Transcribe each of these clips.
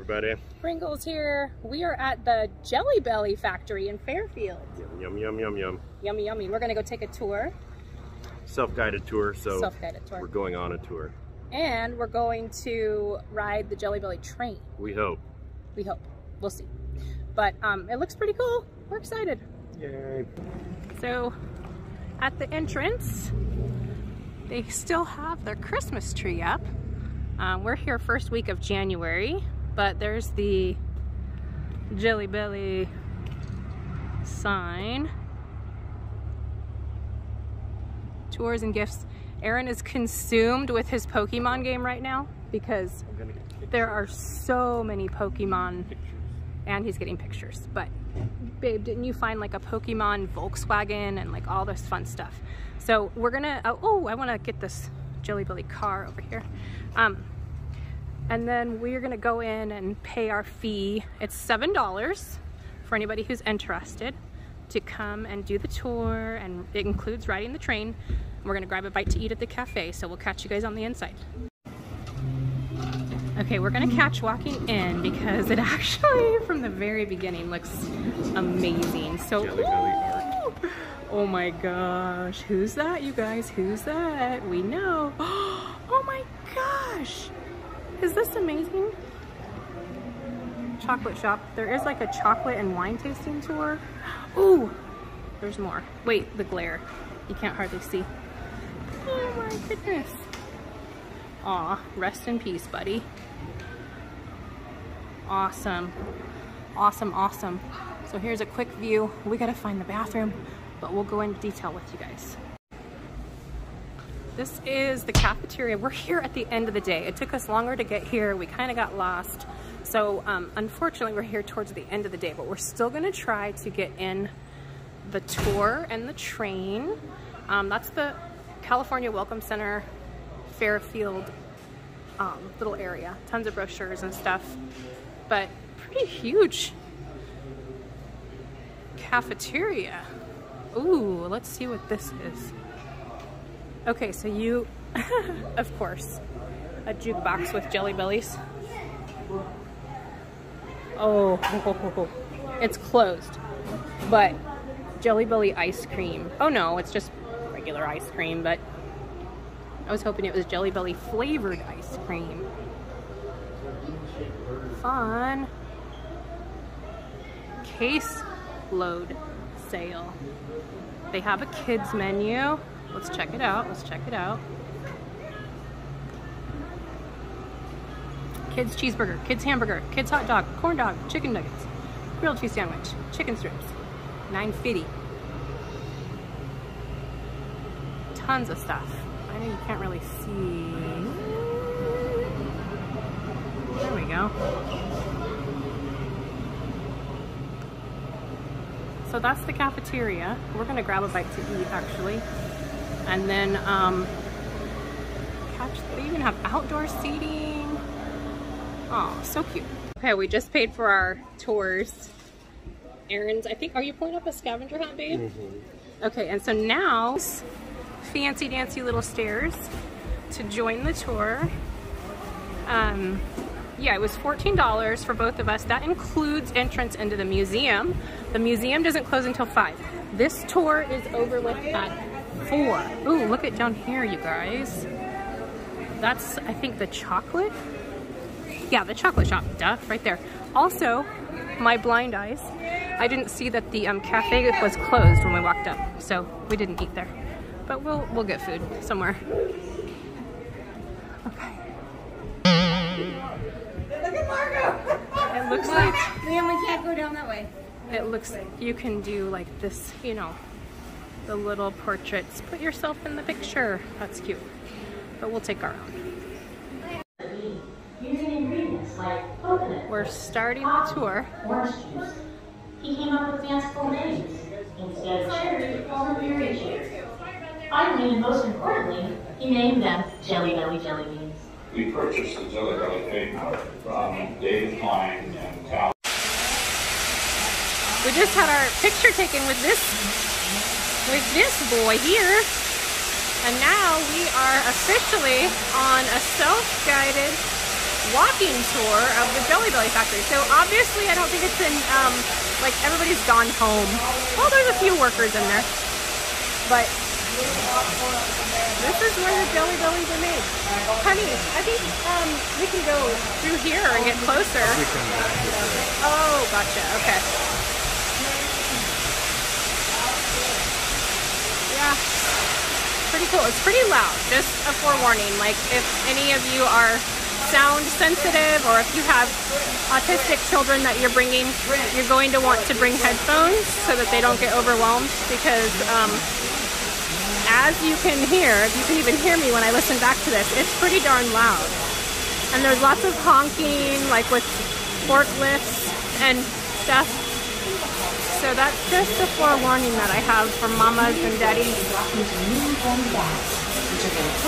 everybody. Cringles here. We are at the Jelly Belly factory in Fairfield. Yum, yum, yum, yum. yum. Yummy, yummy. We're gonna go take a tour. Self-guided tour, so Self-guided tour. we're going on a tour. And we're going to ride the Jelly Belly train. We hope. We hope. We'll see. But um, it looks pretty cool. We're excited. Yay. So at the entrance, they still have their Christmas tree up. Um, we're here first week of January, but there's the Jelly Belly sign. Tours and gifts. Aaron is consumed with his Pokemon game right now because I'm gonna get there are so many Pokemon pictures. and he's getting pictures. But babe, didn't you find like a Pokemon Volkswagen and like all this fun stuff? So we're gonna, oh, oh I wanna get this Jelly Belly car over here. Um, and then we're gonna go in and pay our fee. It's $7 for anybody who's interested to come and do the tour and it includes riding the train. We're gonna grab a bite to eat at the cafe, so we'll catch you guys on the inside. Okay, we're gonna catch walking in because it actually, from the very beginning, looks amazing. So, Jelly oh my gosh, who's that, you guys? Who's that? We know. Oh my gosh, is this amazing? Chocolate shop. There is like a chocolate and wine tasting tour. Ooh, there's more. Wait, the glare. You can't hardly see. Oh my goodness. Aw, rest in peace, buddy. Awesome. Awesome, awesome. So here's a quick view. We gotta find the bathroom, but we'll go into detail with you guys. This is the cafeteria. We're here at the end of the day. It took us longer to get here. We kind of got lost. So um, unfortunately, we're here towards the end of the day, but we're still gonna try to get in the tour and the train. Um, that's the California Welcome Center Fairfield um, little area. Tons of brochures and stuff, but pretty huge cafeteria. Ooh, let's see what this is. Okay, so you, of course, a jukebox with jelly bellies. Oh, it's closed, but Jelly Belly ice cream. Oh no, it's just regular ice cream, but I was hoping it was Jelly Belly flavored ice cream. Fun. Case load sale. They have a kids menu. Let's check it out. Let's check it out. Kids cheeseburger, kids hamburger, kids hot dog, corn dog, chicken nuggets, grilled cheese sandwich, chicken strips, 950. Tons of stuff. I know you can't really see. There we go. So that's the cafeteria. We're gonna grab a bite to eat actually. And then um, catch, they even have outdoor seating. Oh, so cute. Okay, we just paid for our tours. Aaron's, I think, are you pulling up a scavenger hunt, babe? Mm-hmm. Okay, and so now, fancy dancy little stairs to join the tour. Um, yeah, it was $14 for both of us. That includes entrance into the museum. The museum doesn't close until 5. This tour is over with at 4. Ooh, look at down here, you guys. That's, I think, the chocolate? Yeah, the chocolate shop, duh, right there. Also, my blind eyes, I didn't see that the um, cafe was closed when we walked up, so we didn't eat there. But we'll, we'll get food somewhere. Okay. Look at Margo! It looks like Liam, we can't go down that way. it looks like you can do like this, you know, the little portraits. Put yourself in the picture. That's cute. But we'll take our own. Using ingredients like coconut, We're starting the tour. orange juice. He came up with fanciful names. Instead of cherry, he called them berry cherry. Finally, and most importantly, he named them Jelly Belly Jelly Beans. We purchased the Jelly Belly cake from David Klein and Cal. We just had our picture taken with this with this boy here. And now we are officially on a self-guided walking tour of the Jelly Belly factory. So obviously, I don't think it's in um, like everybody's gone home. Well, there's a few workers in there, but this is where the Jelly Bellies are made. Honey, I think um, we can go through here and get closer. Back. Oh, gotcha. Okay. Yeah. Pretty cool. It's pretty loud. Just a forewarning. Like if any of you are sound sensitive or if you have autistic children that you're bringing, you're going to want to bring headphones so that they don't get overwhelmed because um, as you can hear, if you can even hear me when I listen back to this, it's pretty darn loud. And there's lots of honking, like with forklifts and stuff. So that's just a forewarning that I have for mamas and daddies.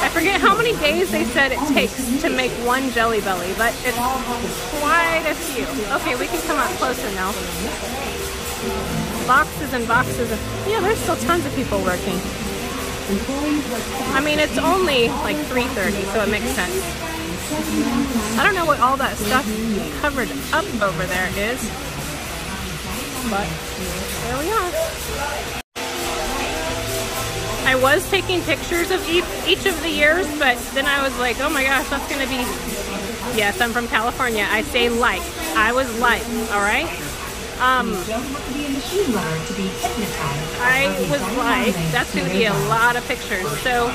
I forget how many days they said it takes to make one Jelly Belly, but it's quite a few. Okay, we can come up closer now. Boxes and boxes of, yeah, there's still tons of people working. I mean, it's only like 3.30, so it makes sense. I don't know what all that stuff covered up over there is, but there we are. I was taking pictures of each, of the years, but then I was like, oh my gosh, that's gonna be, yes, I'm from California. I say like, I was like, all right? Um, I was like, that's going to be a lot of pictures. So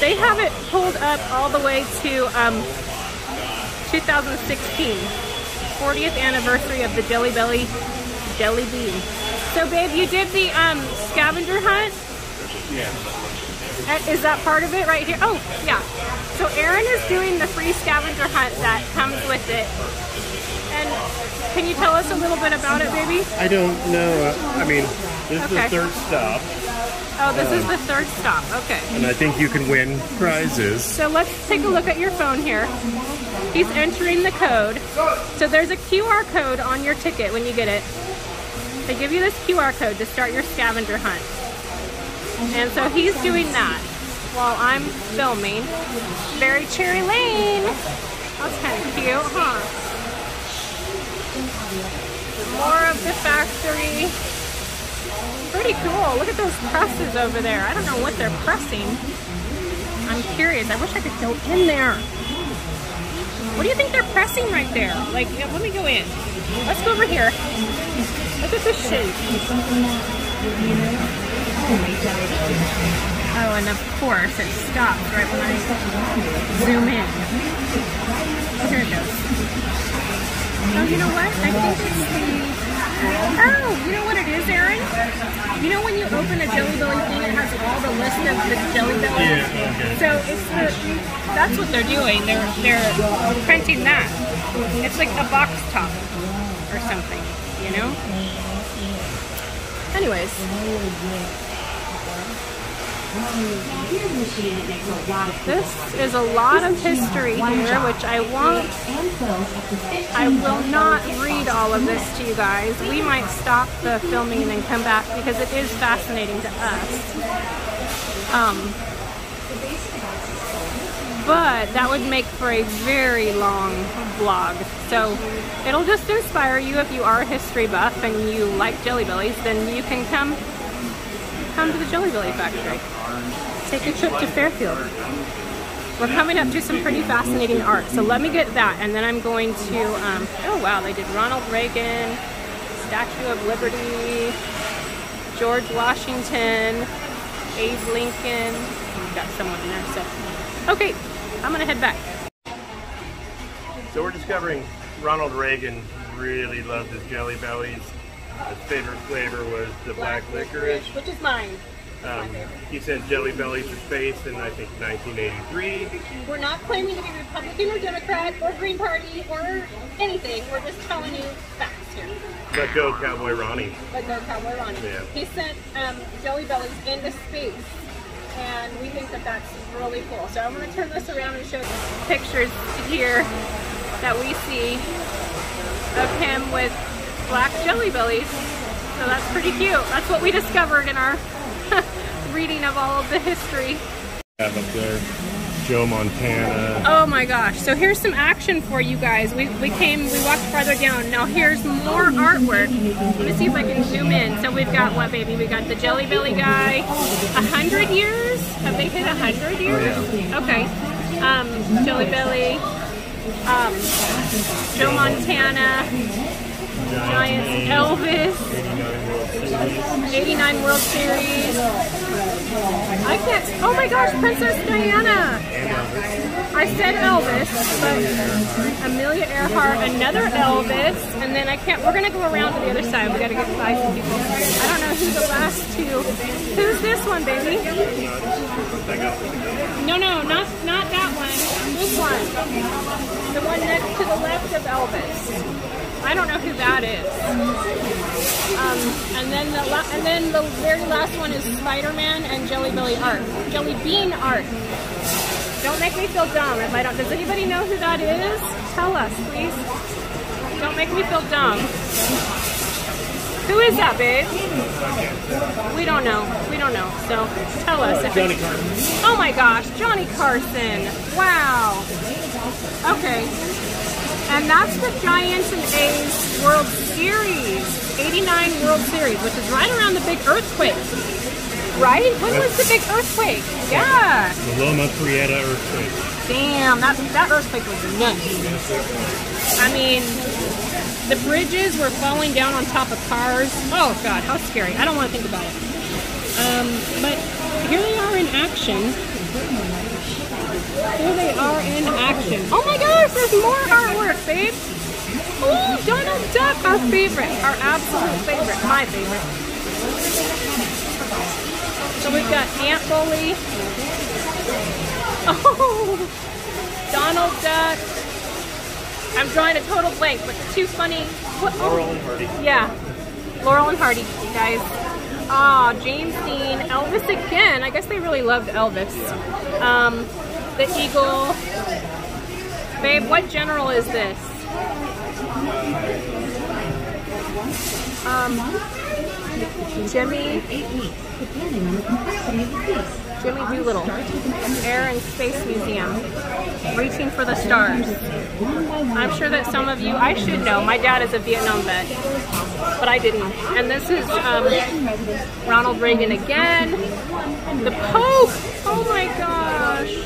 they have it pulled up all the way to um, 2016, 40th anniversary of the Jelly Belly Jelly Bean. So babe, you did the um, scavenger hunt? Yeah. Is that part of it right here? Oh, yeah. So Aaron is doing the free scavenger hunt that comes with it. And can you tell us a little bit about it, baby? I don't know. I mean, this is Okay. the third stop, Oh, this is the third stop. Okay. and I think you can win prizes. So let's take a look at your phone here. He's entering the code. So there's a QR code on your ticket when you get it. They give you this QR code to start your scavenger hunt. And so he's doing that while I'm filming. Very Cherry Lane. That's kind of cute, huh? More of the factory. Pretty cool. Look at those presses over there. I don't know what they're pressing. I'm curious. I wish I could go in there. What do you think they're pressing right there? Like, let me go in. Let's go over here. Look at this shape. Oh, and of course it stops right when I zoom in. Oh, here it goes. Oh, you know what? I think it's the... Oh, you know what it is, Aaron? You know when you open a Jelly Belly thing, it has all the list of the Jelly Bellies? Yeah, okay. So it's the... That's what they're doing. They're, they're printing that. It's like a box top or something, you know? Anyways, this is a lot of history here, which I won't, I will not read all of this to you guys. We might stop the filming and then come back because it is fascinating to us. Um, but that would make for a very long vlog. So it'll just inspire you if you are a history buff and you like Jelly Bellies, then you can come come to the Jelly Belly factory. Take a trip to Fairfield. We're coming up to some pretty fascinating art, so let me get that, and then I'm going to, um, oh wow, they did Ronald Reagan, Statue of Liberty, George Washington, Abe Lincoln, we've got someone in there, so, okay, I'm gonna head back. So we're discovering Ronald Reagan really loved his Jelly Bellies. His favorite flavor was the black licorice. Which is mine. Um, he sent Jelly Bellies to space in I think 1983. We're not claiming to be Republican or Democrat or Green Party or anything. We're just telling you facts here. Let go, Cowboy Ronnie. But go Cowboy Ronnie. Yeah. He sent um, Jelly Bellies into space. And we think that that's really cool. So I'm going to turn this around and show you pictures here that we see of him with black Jelly Bellies. So that's pretty cute. That's what we discovered in our reading of all of the history. Up there. Joe Montana. Oh my gosh. So here's some action for you guys. We, we came, we walked farther down. Now here's more artwork. Let me see if I can zoom in. So we've got what, baby? We got the Jelly Belly guy. A hundred years? Have they hit a hundred years? Okay. Um, Jelly Belly. Um, Joe Montana. Giants. Elvis. 89 World Series. I can't. Oh my gosh, Princess Diana. I said Elvis, but Amelia Earhart, another Elvis, and then I can't. We're gonna go around to the other side. We gotta get five people. I don't know who the last two. Who's this one, baby? No, no, not not that one. This one, the one next to the left of Elvis. I don't know who that is. Um, and then the la- and then the very last one is Spider-Man and Jelly Belly art, Jelly Bean art. Don't make me feel dumb if I don't. Does anybody know who that is? Tell us, please. Don't make me feel dumb. Who is that, babe? We don't know. We don't know. So tell us. If Johnny Carson. Oh my gosh, Johnny Carson. Wow. Okay. And that's the Giants and A's World Series, 89 World Series, which is right around the big earthquake. Right? When was the big earthquake? Yeah. The Loma Prieta earthquake. Damn, that, that earthquake was nuts. I mean, the bridges were falling down on top of cars. Oh god, how scary. I don't want to think about it. Um, but here they are in action. Here they are in action. Oh my gosh, there's more artwork, babe. Oh, Donald Duck, our favorite, our absolute favorite, my favorite. So we've got Aunt Bully. Oh, Donald Duck. I'm drawing a total blank, but two funny. What? oh, Laurel and Hardy. yeah, Laurel and Hardy, guys. Ah, James Dean, Elvis again. I guess they really loved Elvis. Um, the Eagle. Babe, what general is this? Um, Jimmy. Jimmy Doolittle, Air and Space Museum, Reaching for the Stars. I'm sure that some of you, I should know, my dad is a Vietnam vet, but I didn't. And this is um, Ronald Reagan again. The Pope! Oh my gosh!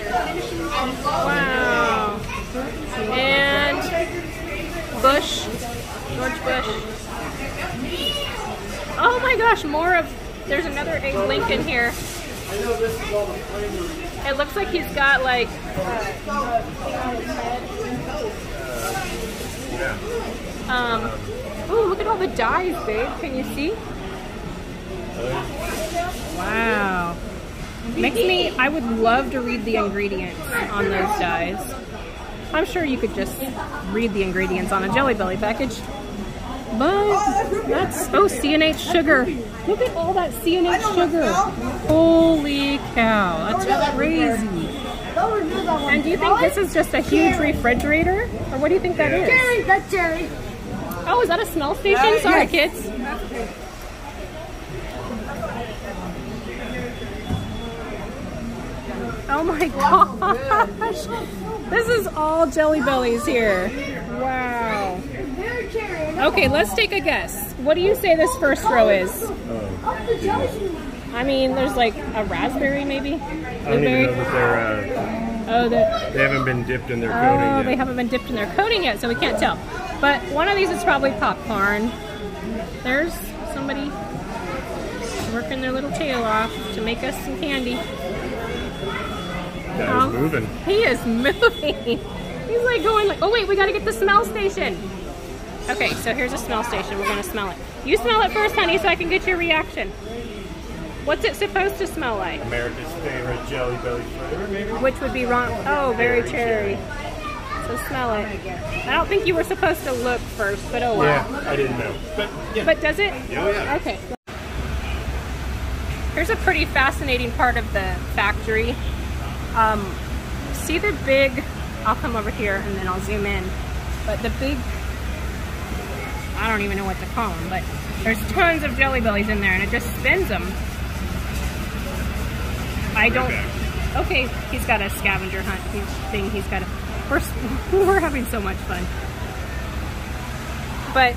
Wow. And Bush, George Bush. Oh my gosh, more of, there's another Lincoln here. It looks like he's got like. Um. Oh, look at all the dyes, babe. Can you see? Wow. Makes me. I would love to read the ingredients on those dyes. I'm sure you could just read the ingredients on a Jelly Belly package. But that's oh C&H sugar. Look at all that C&H sugar. Holy cow, that's crazy. And do you think this is just a huge refrigerator, or what do you think that is? Jerry, that's Jerry. Oh, is that a smell station? Sorry, kids. Oh my gosh. This is all Jelly Bellies here. Wow. Okay, let's take a guess. What do you say this first row is? Up the jelly. I mean, there's like a raspberry maybe? I don't even Blueberry? know they're, Oh, the, uh, they haven't been dipped in their coating oh, yet. they haven't been dipped in their coating yet, so we can't tell. But one of these is probably popcorn. There's somebody working their little tail off to make us some candy. That Oh. moving. He is moving. He's like going like, oh wait, we gotta get the smell station. Okay, so here's a smell station. We're gonna smell it. You smell it first, honey, so I can get your reaction. What's it supposed to smell like? America's favorite Jelly Belly flavor, maybe? Which would be wrong. Oh, very Very cherry. So smell it. I don't think you were supposed to look first, but oh well. Yeah, I didn't know. But yeah. But does it? Oh, yeah. Okay. Here's a pretty fascinating part of the factory. Um, see the big, I'll come over here and then I'll zoom in. But the big, I don't even know what to call them, but there's tons of Jelly Bellies in there and it just spins them. I don't, Okay, he's got a scavenger hunt thing. He's got a. We're we're having so much fun. But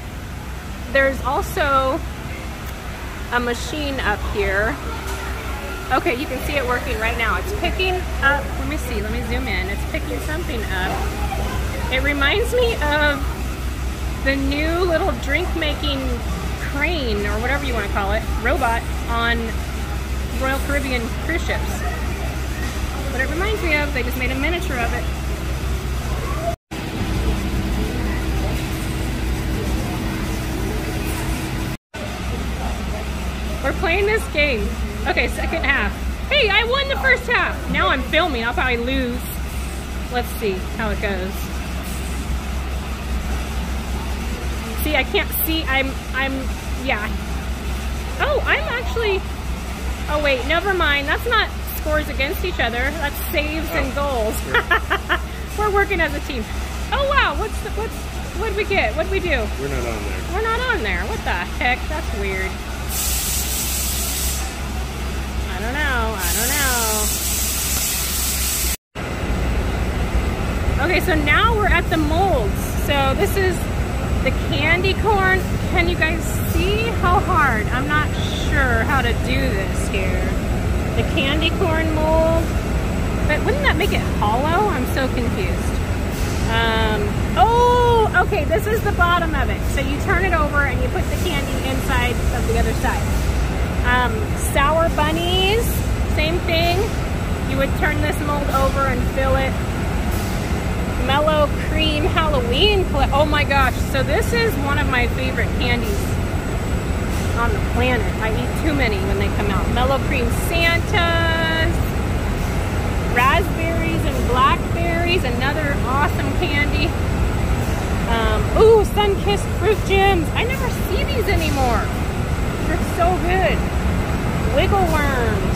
there's also a machine up here. Okay, you can see it working right now. It's picking up. Let me see. Let me zoom in. It's picking something up. It reminds me of the new little drink making crane or whatever you want to call it robot on Royal Caribbean cruise ships. What it reminds me of, they just made a miniature of it. Playing this game. Okay, second half. Hey, I won the first half. Now I'm filming. I'll probably lose. Let's see how it goes. See, I can't see. I'm, I'm, yeah. Oh, I'm actually, oh wait, never mind. That's not scores against each other. That's saves oh, and goals. We're working as a team. Oh wow, what's the, what's, what did we get? What did we do? We're not on there. We're not on there. What the heck? That's weird. I don't know. I don't know. Okay, so now we're at the molds. So this is the candy corn, can you guys see how hard? I'm not sure how to do this here. The candy corn mold, but wouldn't that make it hollow? I'm so confused. Um, oh, okay, this is the bottom of it. So you turn it over and you put the candy inside of the other side. Um, sour bunnies, same thing. You would turn this mold over and fill it Mellow Cream Halloween. Oh my gosh. So this is one of my favorite candies on the planet. I eat too many when they come out. Mellow Cream Santas. Raspberries and blackberries. Another awesome candy. Um, ooh, sun-kissed fruit gems. I never see these anymore. They're so good. Wiggle worms.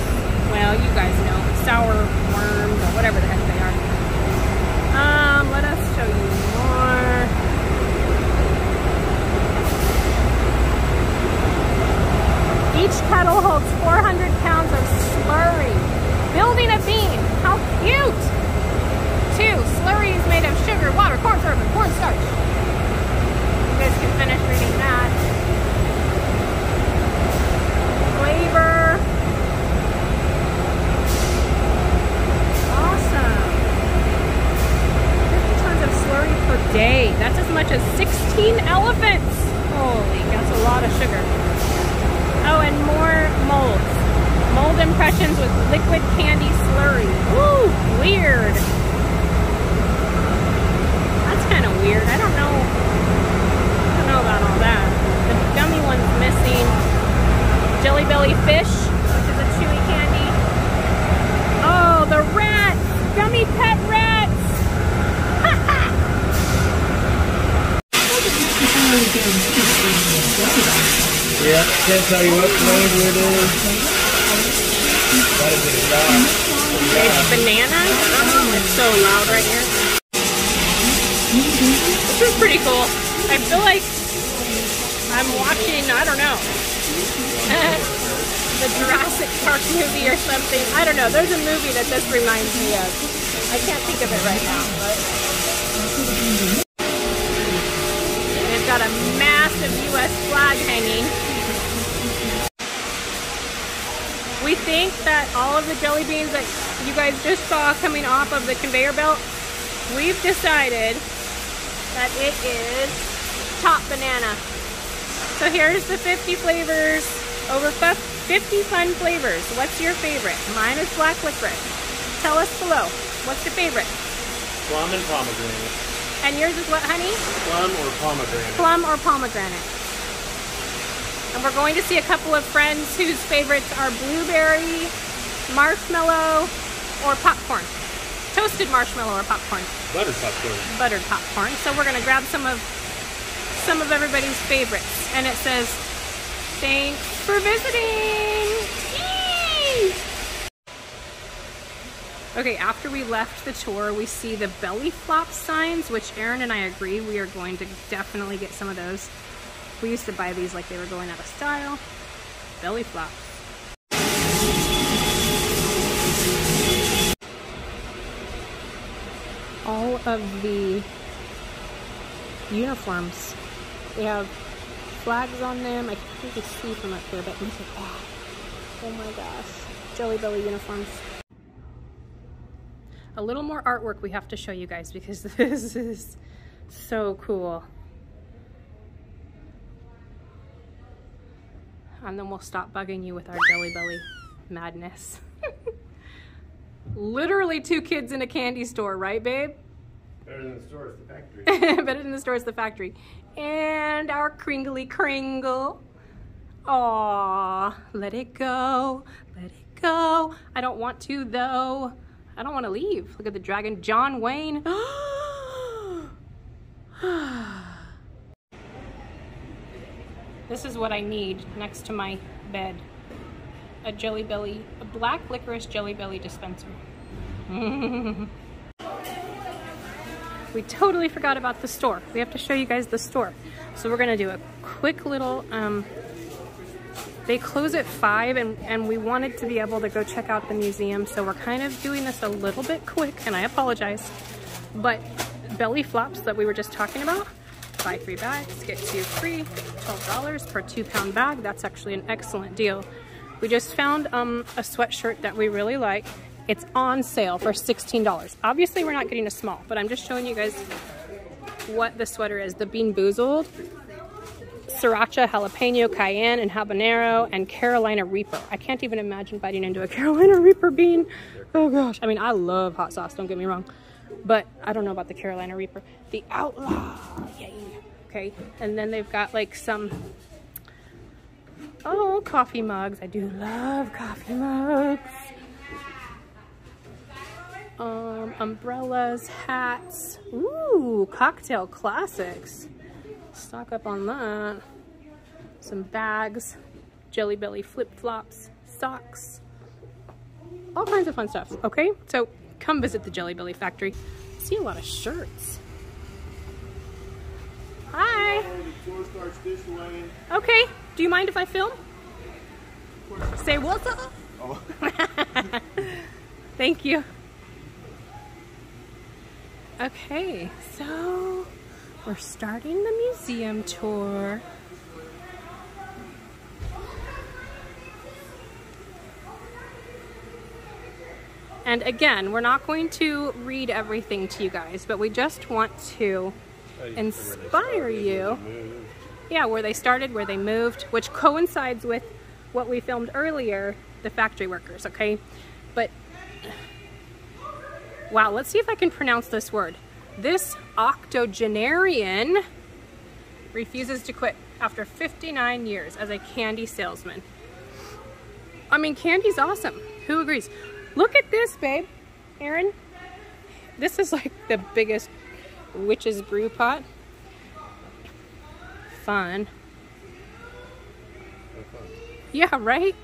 Well, you guys know. Sour worms or whatever the heck they are. Um, let us show you more. Each kettle holds 400 pounds of slurry. Building a bean. How cute! Two, slurry is made of sugar, water, corn syrup, and cornstarch. You guys can finish reading that. Flavor. per day. That's as much as 16 elephants. Holy, that's a lot of sugar. Oh, and more molds. Mold impressions with liquid candy slurry. Ooh, weird. That's kind of weird. I don't know. I don't know about all that. The gummy one's missing. Jelly Belly Fish, which is a chewy candy. Oh, the rats! Gummy pet rats! Yeah, can't tell you what flavor it is. What is it about? It's banana. It's so loud right here. This is pretty cool. I feel like I'm watching, I don't know, the Jurassic Park movie or something. I don't know. There's a movie that this reminds me of. I can't think of it right now, but They've got a massive U.S. flag hanging. We think that all of the jelly beans that you guys just saw coming off of the conveyor belt, we've decided that it is top banana. So here's the 50 flavors, over 50 fun flavors. What's your favorite? Mine is black licorice. Tell us below. What's your favorite? Plum and pomegranate. And yours is what, honey? Plum or pomegranate. Plum or pomegranate. And we're going to see a couple of friends whose favorites are blueberry, marshmallow, or popcorn. Toasted marshmallow or popcorn. Buttered popcorn. Buttered popcorn. So we're going to grab some of some of everybody's favorites. And it says, thanks for visiting. Yay! Okay, after we left the tour, we see the belly flop signs, which Aaron and I agree we are going to definitely get some of those. We used to buy these like they were going out of style. Belly flop. All of the uniforms, they have flags on them. I can't really see from up here, but look at. Ah, oh my gosh. Jelly Belly uniforms. A little more artwork we have to show you guys because this is so cool. And then we'll stop bugging you with our Jelly Belly madness. Literally two kids in a candy store, right babe? Better than the store, it's the factory. Better than the store, it's the factory. And our Kringly Kringle. Aw, let it go, let it go. I don't want to though. I don't want to leave. Look at the dragon, John Wayne. This is what I need next to my bed. A Jelly Belly, a black licorice Jelly Belly dispenser. we totally forgot about the store. We have to show you guys the store. So we're gonna do a quick little, um, they close at five and, and we wanted to be able to go check out the museum. So we're kind of doing this a little bit quick and I apologize. But belly flops that we were just talking about, buy three bags, get two free, $12 per two pound bag. That's actually an excellent deal. We just found um, a sweatshirt that we really like. It's on sale for $16. Obviously we're not getting a small, but I'm just showing you guys what the sweater is. The BeanBoozled, Sriracha, Jalapeno, Cayenne, and Habanero, and Carolina Reaper. I can't even imagine biting into a Carolina Reaper bean. Oh gosh. I mean, I love hot sauce, don't get me wrong. But I don't know about the Carolina Reaper. The Outlaw, yay. Okay, and then they've got like some Oh, coffee mugs. I do love coffee mugs. Um, umbrellas, hats. Ooh, cocktail classics. Stock up on that. Some bags, Jelly Belly flip-flops, socks. All kinds of fun stuff, okay? So come visit the Jelly Belly factory. I see a lot of shirts. Hi. Okay. Do you mind if I film? Say what's up? Oh. Thank you. Okay, so we're starting the museum tour. And again, we're not going to read everything to you guys, but we just want to inspire you. Yeah, where they started, where they moved, which coincides with what we filmed earlier, the factory workers, okay? But, wow, let's see if I can pronounce this word. This octogenarian refuses to quit after 59 years as a candy salesman. I mean, candy's awesome. Who agrees? Look at this, babe. Aaron, this is like the biggest witch's brew pot. Fun. Yeah, right?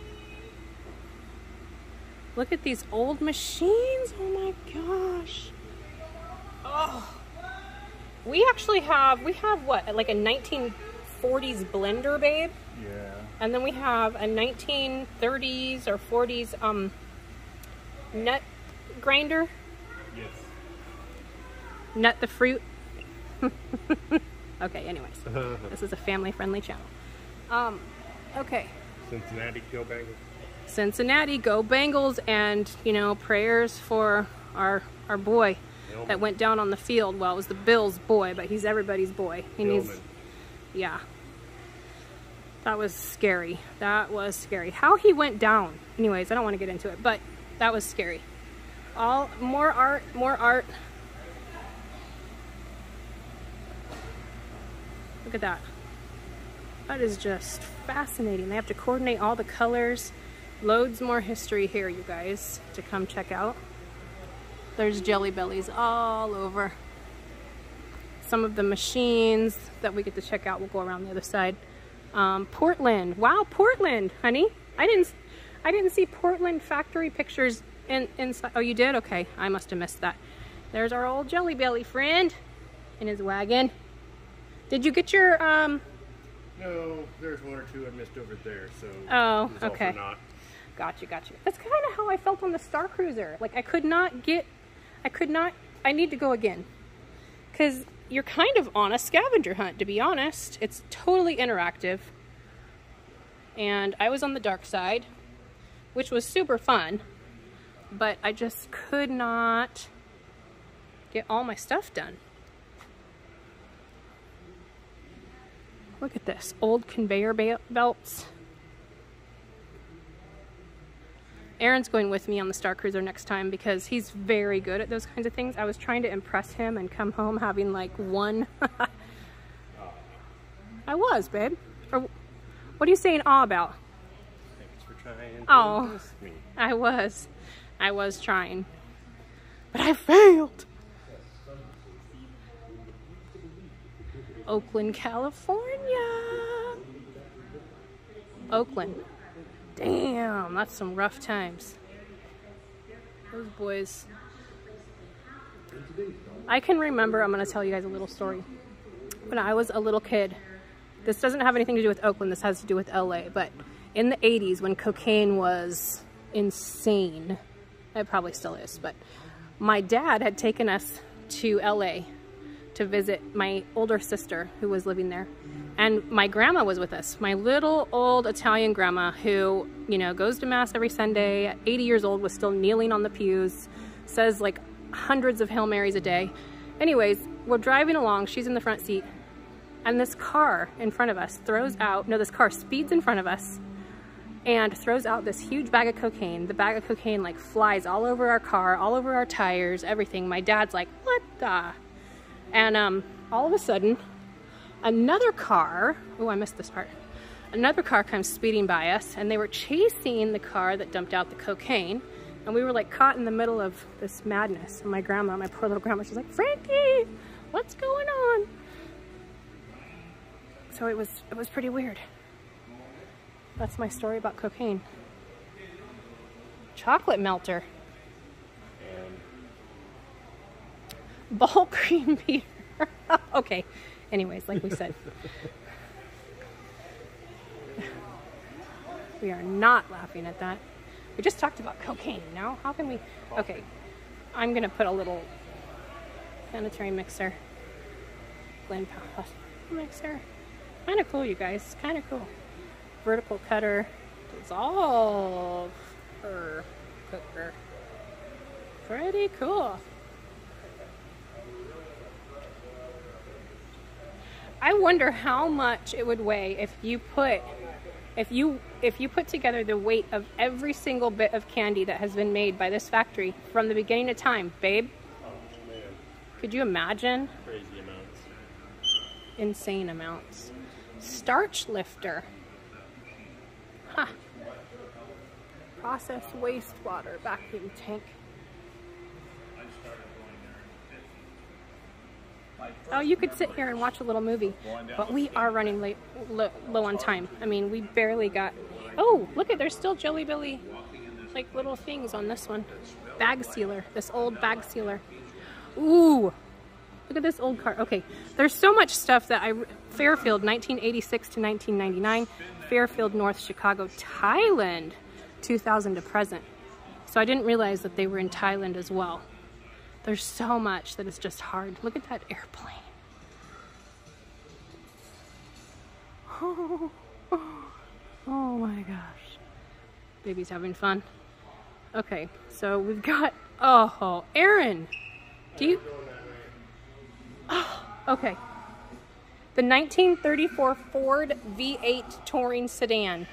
Look at these old machines. Oh my gosh. Oh. We actually have, we have what, like a 1940s blender, babe? Yeah. And then we have a 1930s or 40s um, nut grinder. Yes. Nut the fruit. okay, anyways. this is a family friendly channel. Um, okay. Cincinnati Go Bengals. Cincinnati, go Bengals, and you know prayers for our our boy Hillman. that went down on the field. Well, it was the Bills' boy, but he's everybody's boy. He needs, yeah. That was scary. That was scary. How he went down. Anyways, I don't want to get into it, but that was scary. All more art, more art. Look at that. That is just fascinating. They have to coordinate all the colors. Loads more history here, you guys, to come check out. There's Jelly Bellies all over. Some of the machines that we get to check out will go around the other side. Um, Portland. Wow, Portland, honey. I didn't I didn't see Portland factory pictures in inside. Oh, you did? Okay. I must have missed that. There's our old Jelly Belly friend in his wagon. Did you get your um No, there's one or two I missed over there, so. Oh, it was all for okay. Got you, got you. That's kind of how I felt on the Star Cruiser. Like I could not get, I could not, I need to go again. because you're kind of on a scavenger hunt, to be honest. It's totally interactive. And I was on the dark side, which was super fun, but I just could not get all my stuff done. Look at this old conveyor belts. Aaron's going with me on the Star Cruiser next time because he's very good at those kinds of things. I was trying to impress him and come home having like one. I was, babe. Or what are you saying awe about? Trying. Oh. I was. I was trying. But I failed. Oakland, California. Oakland. Damn, that's some rough times. Those boys. I can remember, I'm going to tell you guys a little story. When I was a little kid, this doesn't have anything to do with Oakland, this has to do with LA, but in the 80s when cocaine was insane, it probably still is, but my dad had taken us to LA to visit my older sister who was living there. And my grandma was with us, my little old Italian grandma who, you know, goes to mass every Sunday, at 80 years old, was still kneeling on the pews, says like hundreds of Hail Marys a day. Anyways, we're driving along, she's in the front seat, and this car in front of us throws out, no, this car speeds in front of us and throws out this huge bag of cocaine. The bag of cocaine like flies all over our car, all over our tires, everything. My dad's like, what the? And um, all of a sudden, another car, oh, I missed this part. Another car comes speeding by us and they were chasing the car that dumped out the cocaine. And we were like caught in the middle of this madness. And my grandma, my poor little grandma, she's like, Frankie, what's going on? So it was, it was pretty weird. That's my story about cocaine. Chocolate melter. Ball cream beer. okay. Anyways, like we said. we are not laughing at that. We just talked about cocaine. Now, how can we? Okay. I'm going to put a little sanitary mixer. Glen Palace mixer. Kind of cool, you guys. Kind of cool vertical cutter dissolve her cooker. Pretty cool. I wonder how much it would weigh if you put if you if you put together the weight of every single bit of candy that has been made by this factory from the beginning of time, babe. Oh Could you imagine? crazy amounts. Insane amounts. Starch lifter. Huh. Process wastewater vacuum tank. Oh, you could sit here and watch a little movie, but we are running late, lo- low on time. I mean, we barely got. Oh, look at there's still Jelly Belly, like little things on this one. Bag sealer, this old bag sealer. Ooh, Look at this old car. Okay, there's so much stuff that I Fairfield 1986 to 1999, Fairfield North Chicago, Thailand 2000 to present. So I didn't realize that they were in Thailand as well. There's so much that is just hard. Look at that airplane. Oh, oh my gosh. Baby's having fun. Okay, so we've got, oh, Aaron, do you, Oh, Okay. The 1934 Ford V8 touring sedan.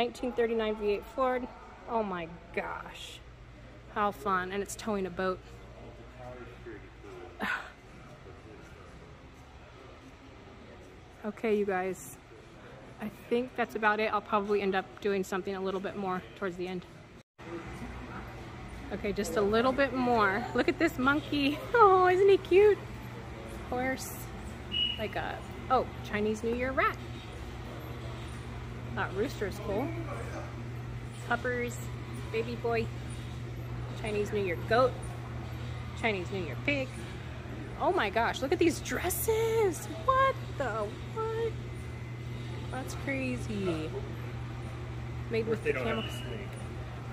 1939 V8 Ford. Oh my gosh. How fun. And it's towing a boat. okay, you guys. I think that's about it. I'll probably end up doing something a little bit more towards the end. Okay, just a little bit more. Look at this monkey. Oh, isn't he cute? Of course. Like a, oh, Chinese New Year rat. That rooster is cool. Puppers, baby boy. Chinese New Year goat. Chinese New Year pig. Oh my gosh, look at these dresses. What the, what? That's crazy. Made with the camel.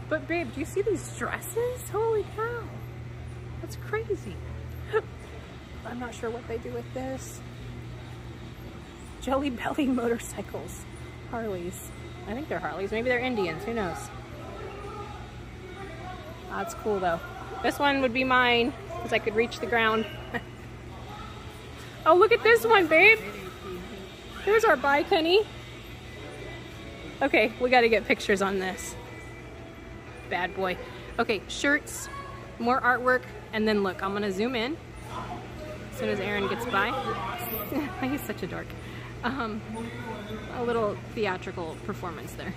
But babe, do you see these dresses? Holy cow. That's crazy. I'm not sure what they do with this. Jelly Belly motorcycles. Harleys. I think they're Harleys. Maybe they're Indians. Who knows? That's cool though. This one would be mine because I could reach the ground. oh, look at this one, babe. Here's our bike, honey. Okay, we got to get pictures on this. Bad boy. Okay, shirts, more artwork, and then look, I'm going to zoom in as soon as Aaron gets by. He's such a dork. Um, a little theatrical performance there.